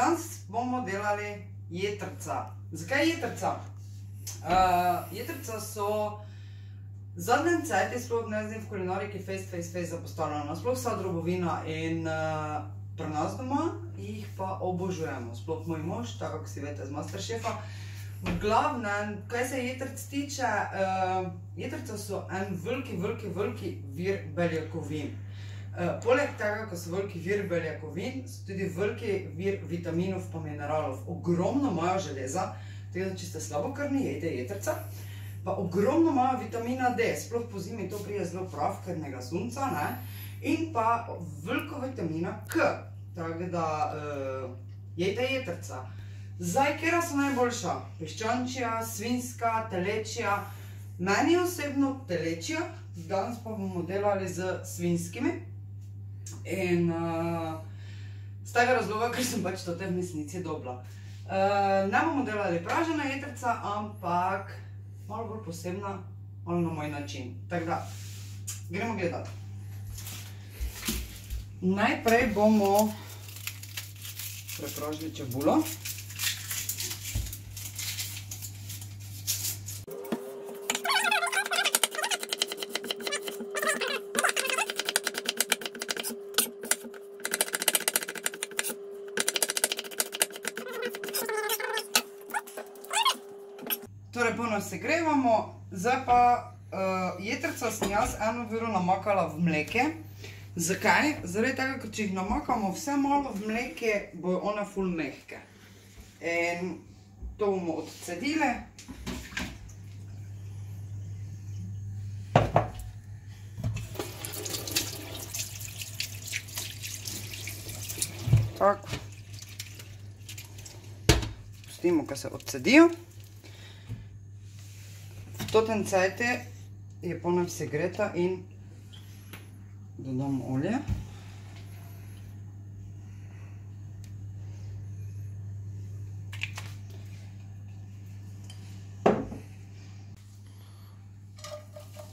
danes bomo delali jetrca. Zakaj jetrca? Uh, jetrca so zadnjem cajti, sploh ne znam v kulinariki, face, face, face zapostavljeno. Sploh vsa drobovina in uh, pri nas doma jih pa obožujemo. Sploh moj mož, tako kot si veste z Masterchefa. V glavnem, kaj se jetrc tiče, uh, jetrca so en veliki, veliki, veliki vir beljakovin. Uh, poleg tega, ko so veliki vir beljakovin, so tudi veliki vir vitaminov pa mineralov. Ogromno imajo železa, da če ste slabokrvni, jejte jetrca. Pa ogromno imajo vitamina D, sploh po zimi to prije zelo prav, krvnega sunca, ne? In pa veliko vitamina K, tako da uh, jejte jetrca. Zdaj, kera so najboljša? Piščančja, svinska, telečja. Meni osebno telečja, danes pa bomo delali z svinskimi. In uh, z tega razloga, ker sem pač to te v mesnici dobila. Uh, ne bomo delali pražena jetrca, ampak malo bolj posebna, malo na moj način. Tako da, gremo gledati. Najprej bomo prepražili čebulo. Se grevamo, zdaj pa uh, jetrca sem jaz eno viro namakala v mleke. Zakaj? Zaradi tega, ker če jih namakamo vse malo v mleke, bojo one ful mehke. In to bomo odcedile. Tako. Pustimo, ko se odcedijo. V totem cajte je polno segreta in dodam olje.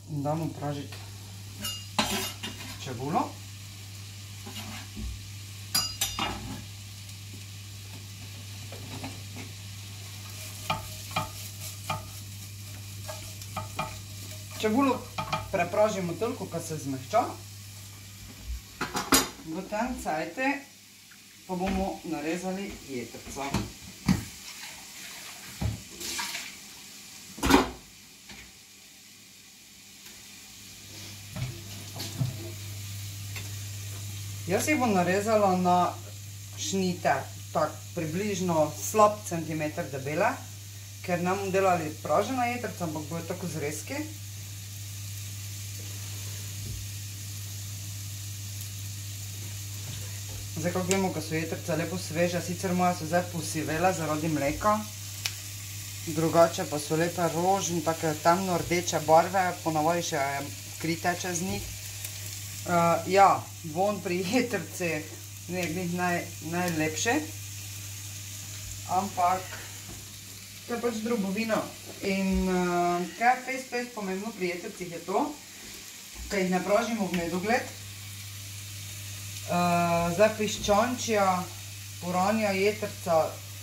In damo pražiti čebulo. Čebulo prepražimo toliko, ko se zmehča. V tem cajte pa bomo narezali jetrca. Jaz jih bom narezala na šnite, tak približno slab centimeter debele, ker ne bom delali pražena jetrca, ampak bojo tako zrezki. Zdaj, kako vemo, ko so jetrca lepo sveže, sicer moja so zdaj posivela zaradi mleka, drugače pa so lepe rož in take temno rdeče barve, ponavadi še krite čez njih. Uh, ja, von pri jetrci ni njih naj, najlepše, ampak to je pač drobovina. In uh, kaj je fest, fest pomembno pri jetrcih je to, kaj jih ne pražimo v nedogled, Uh, zdaj piščančja, poranja jetrca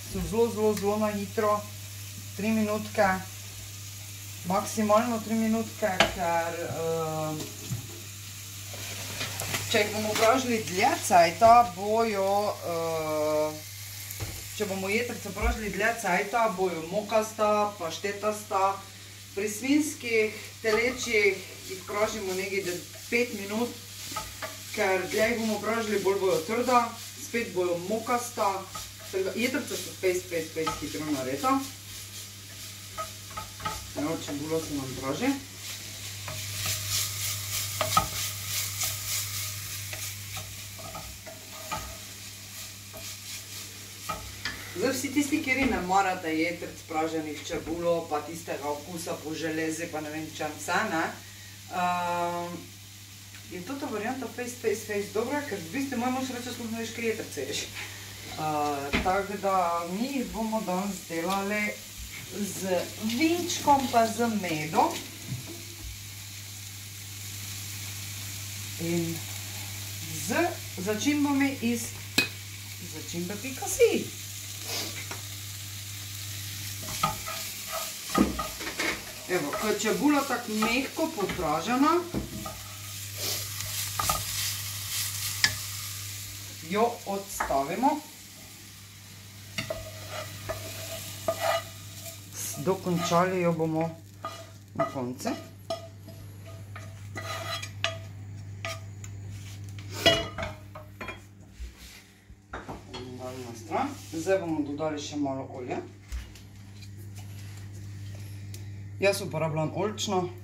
so zelo, zelo, zelo na hitro, tri minutke, maksimalno tri minutke, ker uh, če jih bomo pražili dlje cajta, bojo, uh, če bomo jetrca pražili dlje cajta, bojo mokasta, paštetasta. Pri svinskih telečjih jih pražimo nekaj 5 minut, ker dlje jih bomo pražili, bolj bojo trda, spet bojo mokasta. Jetrca so spet, spet, spet hitro nareta. Evo, čebulo se nam praži. Zdaj vsi tisti, kjeri ne marate jetrc praženih čebulo, pa tistega okusa po železi, pa ne vem čem vse, ne, je toto varianta face, face, face dobra, ker v bistvu moj mož reče, sploh ne veš, kaj jetrce ješ. Tako da mi jih bomo danes delali z vinčkom pa z medom. In z začimbami iz začimbe.si. Evo, ko je čebula tako mehko popražena, jo odstavimo. Dokončali jo bomo na konce. Zdaj bomo dodali še malo olja. Jaz uporabljam oljčno.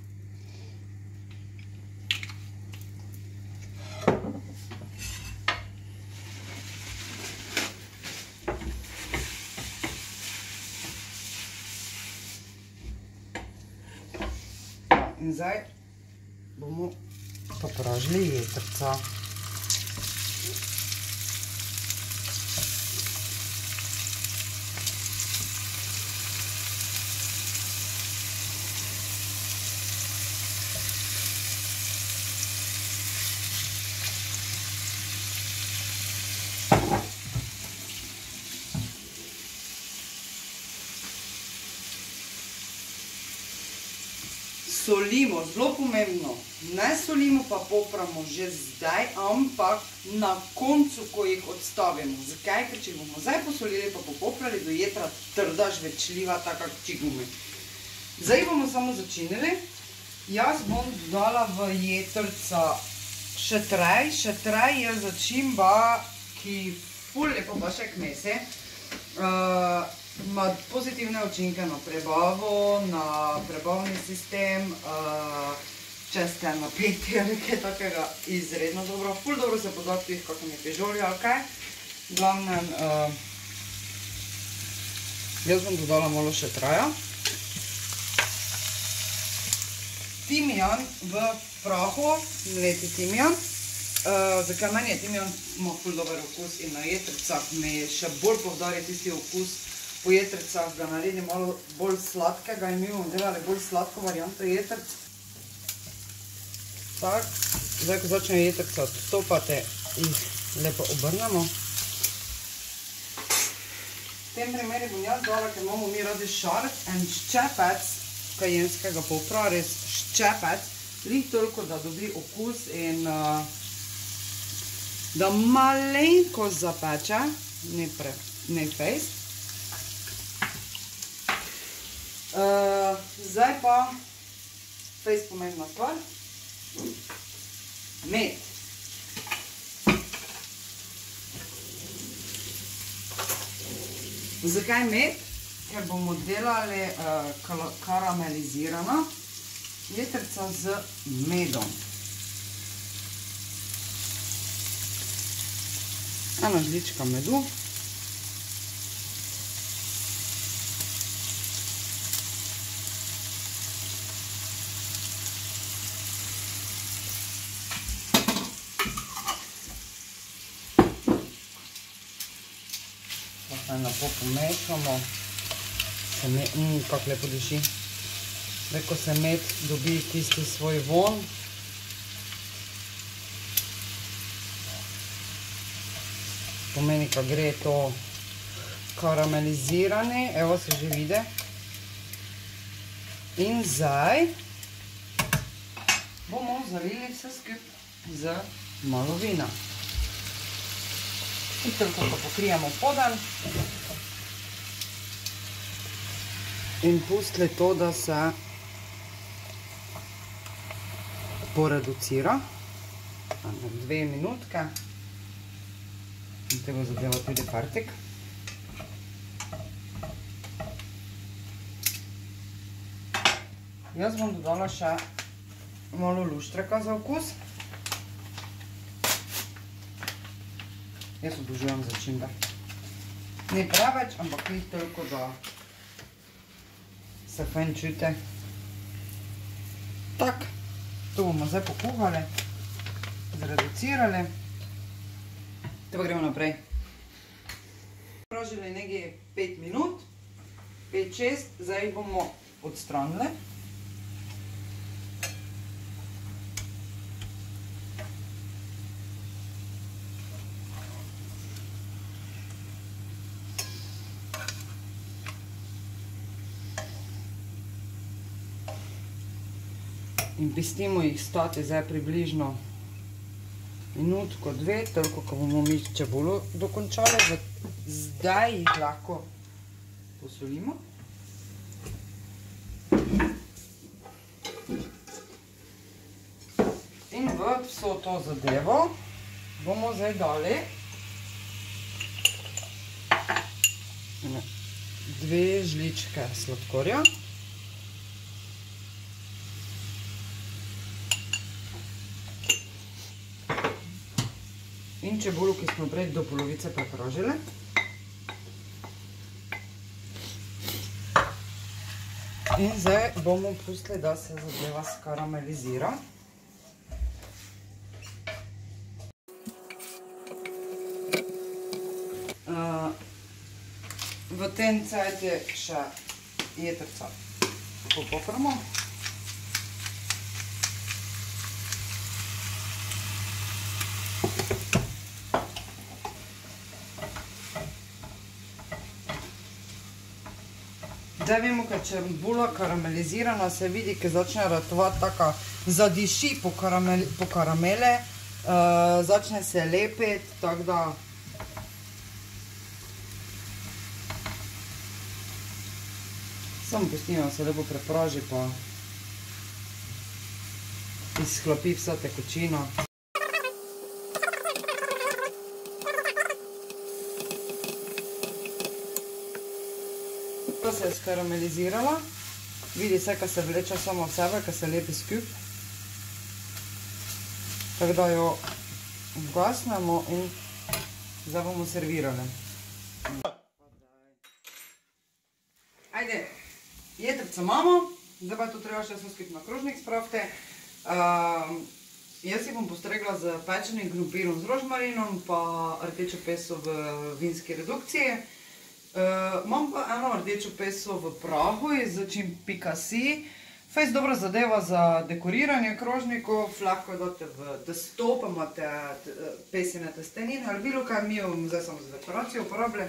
In zdaj bomo popražili jetrca. Solimo, zelo pomembno, ne solimo pa popramo že zdaj, ampak na koncu, ko jih odstavimo. Zakaj? Ker če bomo zdaj posolili pa popoprali, do jetra trda, žvečljiva, taka čigume. Zdaj bomo samo začinili. Jaz bom dodala v jetrca šetrej. Šetrej je začimba, ki ful lepo paše k mesi. Uh, ima pozitivne učinke na prebavo, na prebavni sistem, uh, če ste napeti ali kaj takega, izredno dobro. Ful dobro se poda tudi, kako mi pižoli ali kaj. Glavnem, uh, jaz bom dodala malo še traja. Timijan v prahu, mleti timijan. Uh, zakaj meni je timijan ima ful dober okus in na jetrcah mi še bolj povdarja tisti okus po jetrcah, ga naredim malo bolj sladkega in mi bomo delali bolj sladko varianto jetrc. Tak, zdaj, ko začne jetrca odstopati, jih lepo obrnemo. V tem primeri bom jaz dala, ker imamo mi radi šarc, en ščepec kajenskega popra, res ščepec, lih toliko, da dobi okus in uh, da malenko zapeče, ne, pre, ne fejst. Uh, zdaj pa fejst pomembna stvar. Med. Zakaj med? Ker bomo delali uh, karamelizirano jetrca z medom. Ena žlička medu. lepo pomešamo. Se me, mm, kako lepo diši. Zdaj, ko se med dobi tisti svoj von. Pomeni, ko gre to karamelizirane. Evo se že vide. In zdaj bomo zalili vse skup z malo vina. In toliko pa pokrijemo podan. In pustili to, da se poreducira. Dve minutke. In te bo zadeva tudi fartik. Jaz bom dodala še malo luštreka za okus. Jaz obožujem začimbe. Ne preveč, ampak ni toliko, da se fajn čute. Tak, to bomo zdaj pokuhali, zreducirali. Te pa gremo naprej. Prožili nekje 5 minut, 5-6, zdaj jih bomo odstranili. in pestimo jih stati zdaj približno minutko, dve, toliko, ko bomo mi čebulo dokončali. Zdaj jih lahko posolimo. In v vso to zadevo bomo zdaj dali dve žličke sladkorja. In čebulo, ki smo prej do polovice prepražili. In zdaj bomo pustili, da se zadeva skaramelizira. V tem cajt je še jetrca popopramo. Zdaj vemo, ker če je bula karamelizirana, se vidi, ker začne ratovati taka, zadiši po karamele, začne se lepiti, tako da Samo pustimo, se lepo prepraži pa izklopi vsa tekočina. To se je skaramelizirala. Vidi se, kaj se vleče samo v sebe, kaj se lepi skup. Tako da jo ugasnemo in zdaj bomo servirali. Ajde, jetrca imamo, zdaj pa to treba še vse skupaj na krožnik spraviti. Jaz si bom postregla z pečenim krumpirjem z rožmarinom pa rdečo peso v vinski redukciji. Imam pa eno rdečo peso v prahu iz začin.si. Fejst dobra zadeva za dekoriranje krožnikov, lahko jo date v testo, pa imate pesine testenine ali bilo kaj, mi jo zdaj samo za dekoracijo uporabili.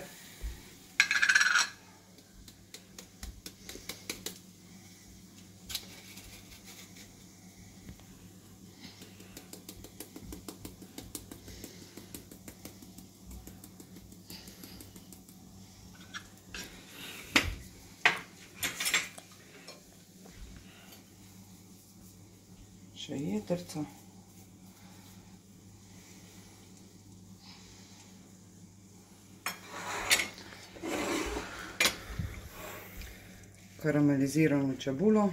Še jetrca. Karamelizirano čebulo.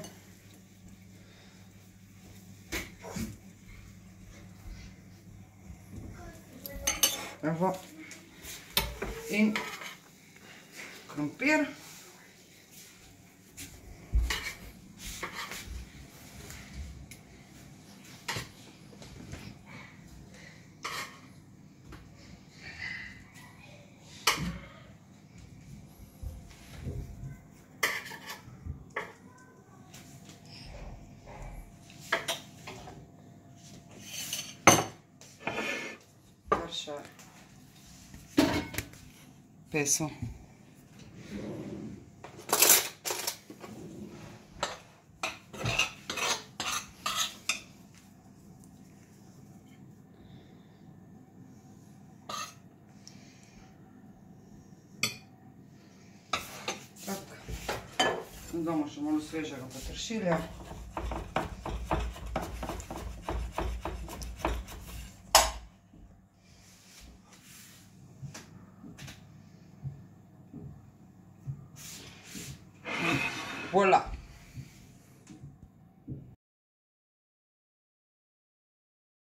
Evo. In krompir. Še peso. Damo še malo svežega petršilja.